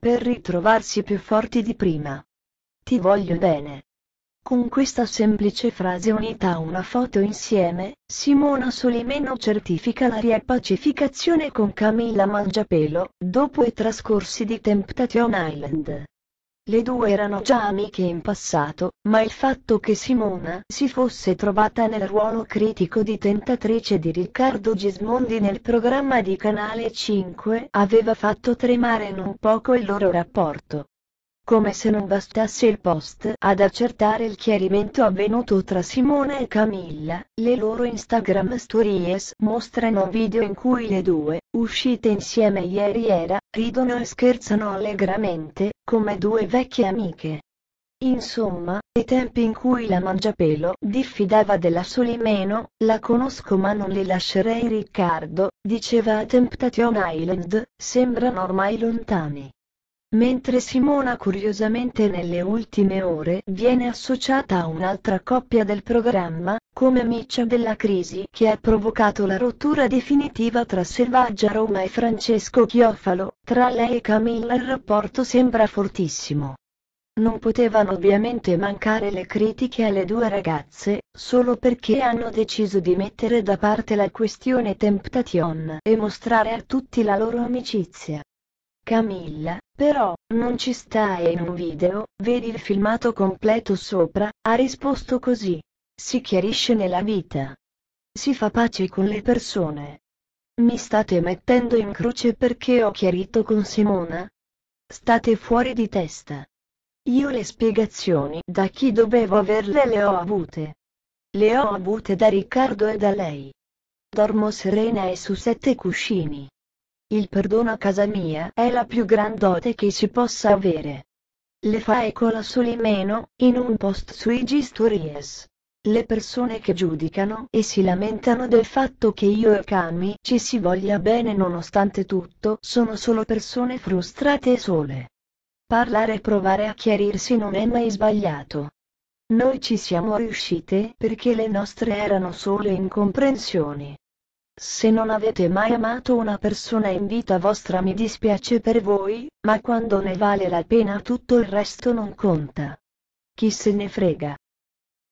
per ritrovarsi più forti di prima. Ti voglio bene. Con questa semplice frase unita a una foto insieme, Simona Solimeno certifica la riappacificazione con Camilla Mangiapelo, dopo i trascorsi di Temptation Island. Le due erano già amiche in passato, ma il fatto che Simona si fosse trovata nel ruolo critico di tentatrice di Riccardo Gismondi nel programma di Canale 5 aveva fatto tremare non poco il loro rapporto. Come se non bastasse il post ad accertare il chiarimento avvenuto tra Simona e Camilla, le loro Instagram stories mostrano video in cui le due, uscite insieme ieri era, ridono e scherzano allegramente, come due vecchie amiche. Insomma, ai tempi in cui la mangiapelo diffidava della Solimeno, la conosco ma non le lascerei Riccardo, diceva a Temptation Island, sembrano ormai lontani. Mentre Simona curiosamente nelle ultime ore viene associata a un'altra coppia del programma, come Miccia della Crisi che ha provocato la rottura definitiva tra Selvaggia Roma e Francesco Chiofalo, tra lei e Camilla il rapporto sembra fortissimo. Non potevano ovviamente mancare le critiche alle due ragazze, solo perché hanno deciso di mettere da parte la questione Temptation e mostrare a tutti la loro amicizia. Camilla, però, non ci sta e in un video, vedi il filmato completo sopra, ha risposto così. Si chiarisce nella vita. Si fa pace con le persone. Mi state mettendo in croce perché ho chiarito con Simona? State fuori di testa. Io le spiegazioni da chi dovevo averle le ho avute. Le ho avute da Riccardo e da lei. Dormo serena e su sette cuscini. Il perdono a casa mia è la più gran dote che si possa avere. Le fa eco la Solimeno, in un post su IG Stories. Le persone che giudicano e si lamentano del fatto che io e Cami ci si voglia bene nonostante tutto sono solo persone frustrate e sole. Parlare e provare a chiarirsi non è mai sbagliato. Noi ci siamo riuscite perché le nostre erano sole incomprensioni. Se non avete mai amato una persona in vita vostra mi dispiace per voi, ma quando ne vale la pena tutto il resto non conta. Chi se ne frega.